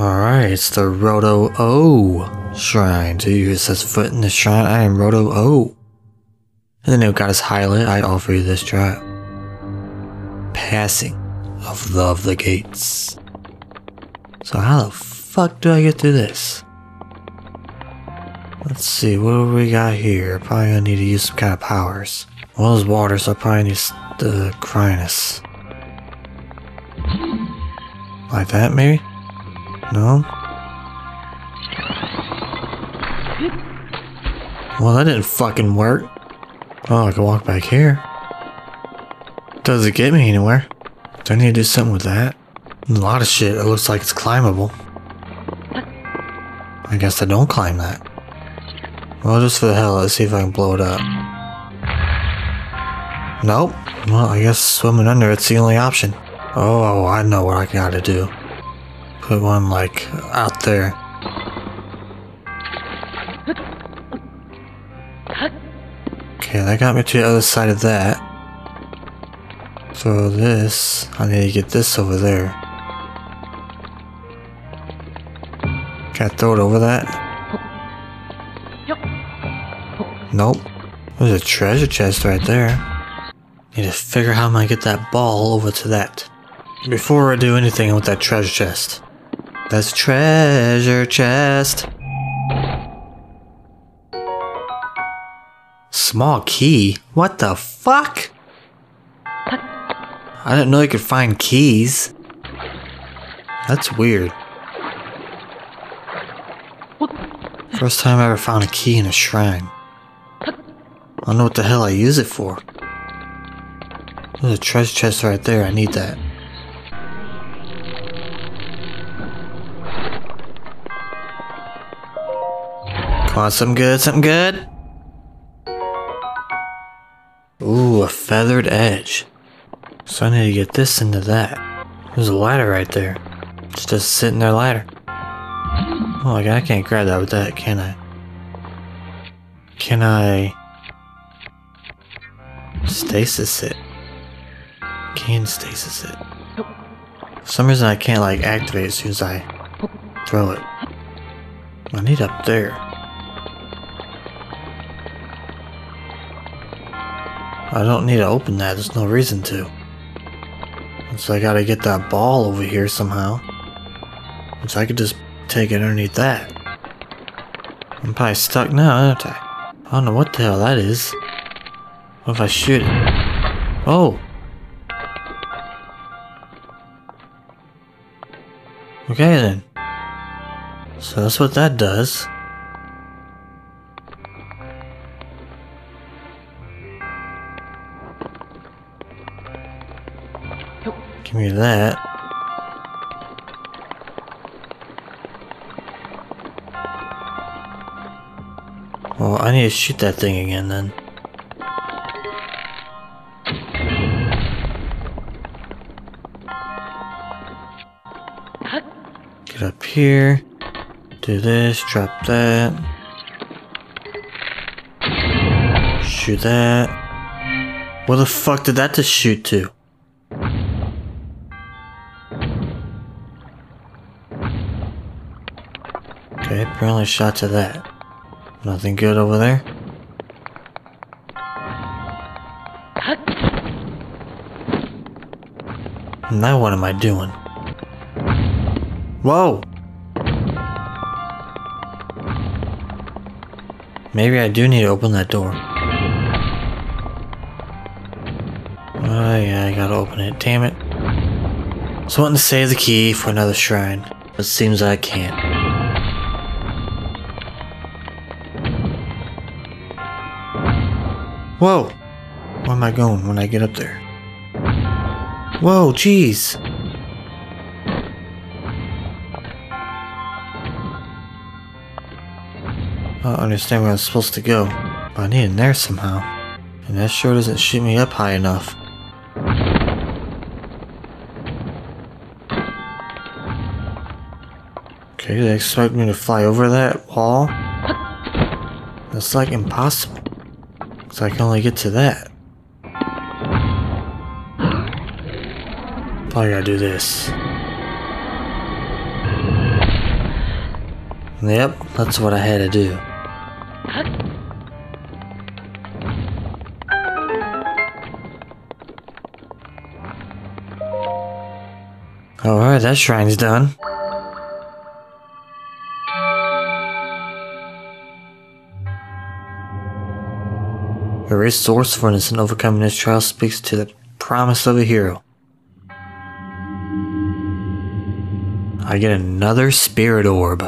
Alright, it's the Rota Ooh shrine. To you who says foot in the shrine, I am Rota Ooh. And then it got his highlight, I offer you this trial. Passing of Love the Gates. So how the fuck do I get through this? Let's see, what do we got here? Probably gonna need to use some kind of powers. Well, it's water, so I probably need the Cryonis. Like that, maybe? No? Well, that didn't fucking work. Oh, I can walk back here. Does it get me anywhere? Do I need to do something with that? A lot of shit. It looks like it's climbable. I guess I don't climb that. Well, just for the hell, let's see if I can blow it up. Nope. Well, I guess swimming under it's the only option. Oh, I know what I gotta do. Put one, like, out there. Okay, that got me to the other side of that. So this, I need to get this over there. Can I throw it over that? Nope. There's a treasure chest right there. Need to figure how I'm gonna get that ball over to that. Before I do anything with that treasure chest. That's treasure chest. Small key? What the fuck? I didn't know you could find keys. That's weird. First time I ever found a key in a shrine. I don't know what the hell I use it for. There's a treasure chest right there, I need that. Come on, something good, something good. Ooh, a feathered edge. So I need to get this into that. There's a ladder right there. It's just sitting there ladder. Oh, I can't grab that with that, can I? Can I... Stasis it? Can stasis it? For some reason I can't like activate as soon as I throw it. I need up there. I don't need to open that, there's no reason to. So I gotta get that ball over here somehow. So I could just take it underneath that. I'm probably stuck now, aren't I? I don't know what the hell that is. What if I shoot it? Oh! Okay then. So that's what that does. Give me that. Well, I need to shoot that thing again then. Get up here. Do this, drop that. Shoot that. Where the fuck did that just shoot to? Okay, apparently shot to that. Nothing good over there? Now what am I doing? Whoa! Maybe I do need to open that door. Oh yeah, I gotta open it. Damn it. I was wanting to save the key for another shrine. But seems I can't. Whoa! Where am I going when I get up there? Whoa, jeez! I don't understand where I'm supposed to go, but I need in there somehow. And that sure doesn't shoot me up high enough. Okay, they expect me to fly over that wall? That's like impossible. So I can only get to that. Probably gotta do this. Yep, that's what I had to do. Alright, that shrine's done. The resourcefulness in overcoming this trial speaks to the promise of a hero. I get another spirit orb.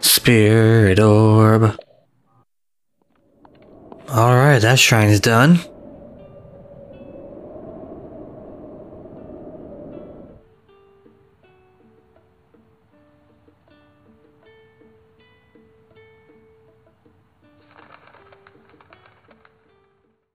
Spirit orb. Alright, that shrine's done.